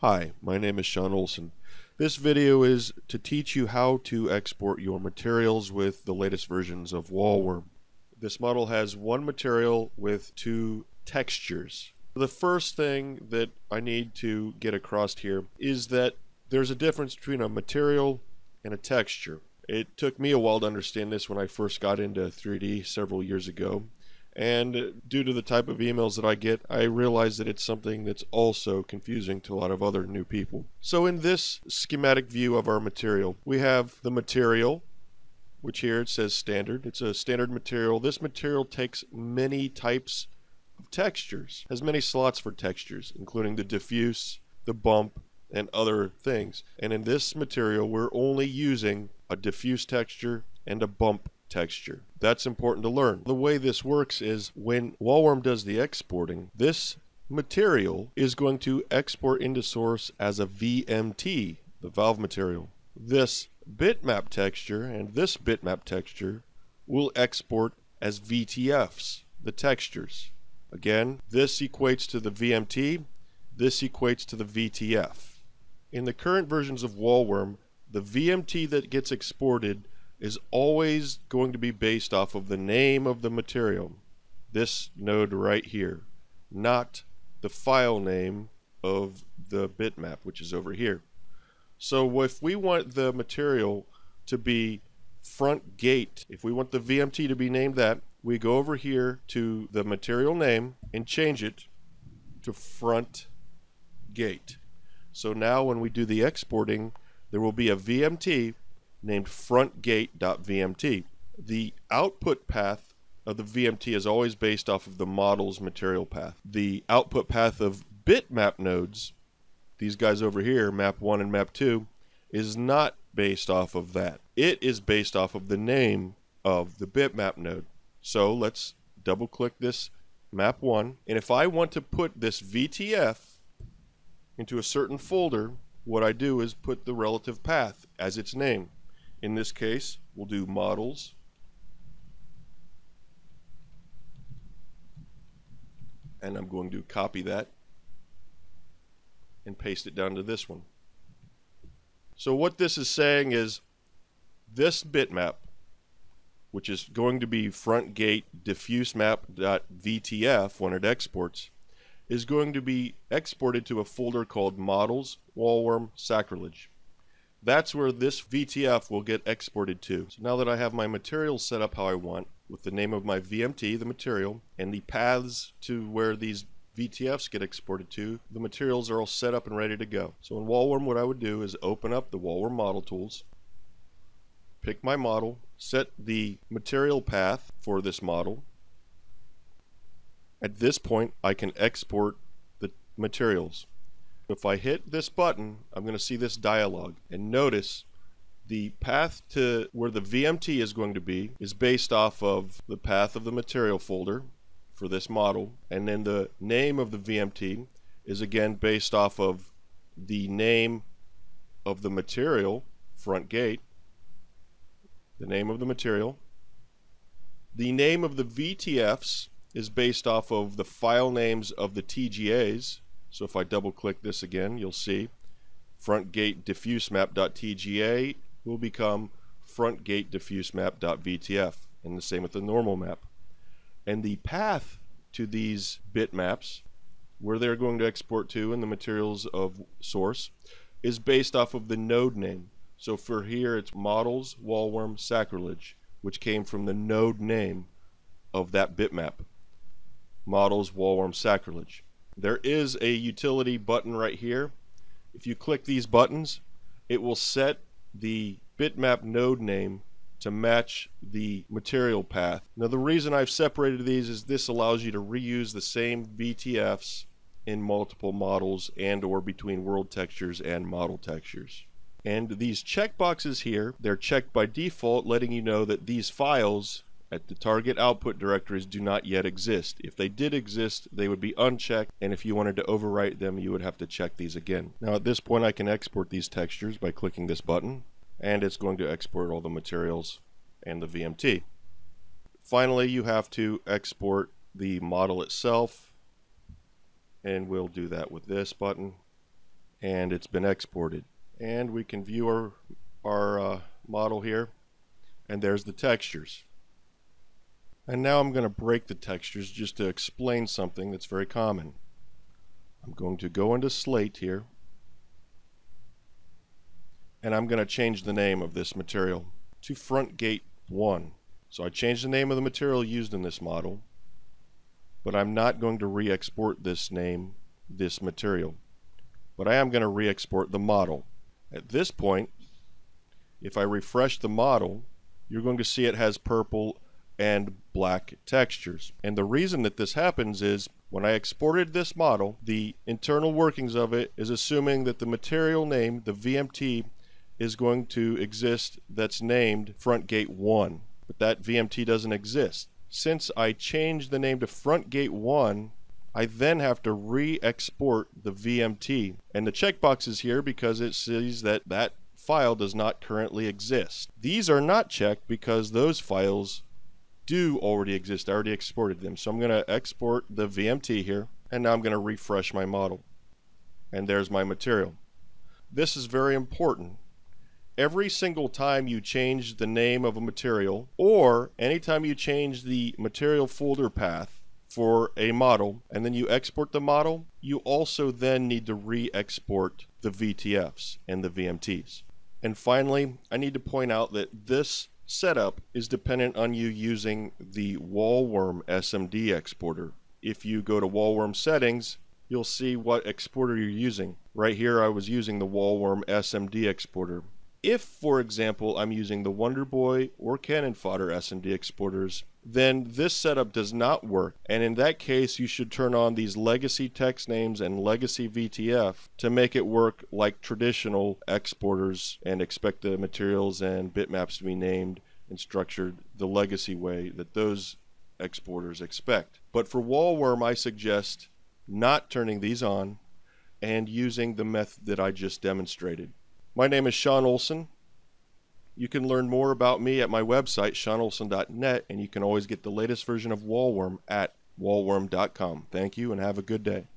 Hi, my name is Shawn Olson. This video is to teach you how to export your materials with the latest versions of Wallworm. This model has one material with two textures. The first thing that I need to get across here is that there's a difference between a material and a texture. It took me a while to understand this when I first got into 3D several years ago. And due to the type of emails that I get, I realize that it's something that's also confusing to a lot of other new people. So in this schematic view of our material, we have the material, which here it says standard. It's a standard material. This material takes many types of textures, has many slots for textures, including the diffuse, the bump, and other things. And in this material, we're only using a diffuse texture and a bump texture. That's important to learn. The way this works is when Wallworm does the exporting, this material is going to export into source as a VMT, the valve material. This bitmap texture and this bitmap texture will export as VTFs, the textures. Again, this equates to the VMT, this equates to the VTF. In the current versions of Wallworm, the VMT that gets exported is always going to be based off of the name of the material, this node right here, not the file name of the bitmap, which is over here. So if we want the material to be front gate, if we want the VMT to be named that, we go over here to the material name and change it to front gate. So now when we do the exporting, there will be a VMT named frontgate.vmt. The output path of the VMT is always based off of the model's material path. The output path of bitmap nodes, these guys over here, map 1 and map 2, is not based off of that. It is based off of the name of the bitmap node. So let's double click this map 1 and if I want to put this VTF into a certain folder what I do is put the relative path as its name. In this case, we'll do models. And I'm going to copy that and paste it down to this one. So what this is saying is this bitmap, which is going to be frontgate diffuse map.vtf when it exports, is going to be exported to a folder called models wallworm sacrilege. That's where this VTF will get exported to. So now that I have my materials set up how I want, with the name of my VMT, the material, and the paths to where these VTFs get exported to, the materials are all set up and ready to go. So in Wallworm what I would do is open up the Wallworm model tools, pick my model, set the material path for this model. At this point I can export the materials. If I hit this button, I'm going to see this dialog. And notice the path to where the VMT is going to be is based off of the path of the material folder for this model. And then the name of the VMT is again based off of the name of the material, front gate, the name of the material. The name of the VTFs is based off of the file names of the TGAs, so if I double click this again, you'll see frontgate diffuse map.tga will become frontgate diffuse map.vtf and the same with the normal map. And the path to these bitmaps where they're going to export to in the materials of source is based off of the node name. So for here it's models wallworm sacrilege which came from the node name of that bitmap. Models wallworm sacrilege. There is a utility button right here. If you click these buttons, it will set the bitmap node name to match the material path. Now the reason I've separated these is this allows you to reuse the same VTFs in multiple models and or between world textures and model textures. And these checkboxes here, they're checked by default letting you know that these files at the target output directories do not yet exist. If they did exist, they would be unchecked, and if you wanted to overwrite them, you would have to check these again. Now at this point I can export these textures by clicking this button, and it's going to export all the materials and the VMT. Finally, you have to export the model itself, and we'll do that with this button. and it's been exported. And we can view our, our uh, model here and there's the textures. And now I'm going to break the textures just to explain something that's very common. I'm going to go into slate here and I'm going to change the name of this material to front gate 1. So I changed the name of the material used in this model but I'm not going to re-export this name, this material. But I am going to re-export the model. At this point, if I refresh the model, you're going to see it has purple and black textures. And the reason that this happens is when I exported this model, the internal workings of it is assuming that the material name, the VMT, is going to exist that's named front gate 1. But that VMT doesn't exist. Since I changed the name to front gate 1, I then have to re-export the VMT. And the checkbox is here because it says that that file does not currently exist. These are not checked because those files do already exist. I already exported them. So I'm going to export the VMT here and now I'm going to refresh my model. And there's my material. This is very important. Every single time you change the name of a material or anytime you change the material folder path for a model and then you export the model, you also then need to re-export the VTFs and the VMTs. And finally, I need to point out that this setup is dependent on you using the Wallworm SMD exporter. If you go to Wallworm settings, you'll see what exporter you're using. Right here I was using the Wallworm SMD exporter. If, for example, I'm using the Wunderboy or Cannon Fodder SMD exporters, then this setup does not work. And in that case, you should turn on these legacy text names and legacy VTF to make it work like traditional exporters and expect the materials and bitmaps to be named and structured the legacy way that those exporters expect. But for Wallworm, I suggest not turning these on and using the method that I just demonstrated. My name is Shawn Olson. You can learn more about me at my website, shawnolson.net, and you can always get the latest version of Wallworm at wallworm.com. Thank you and have a good day.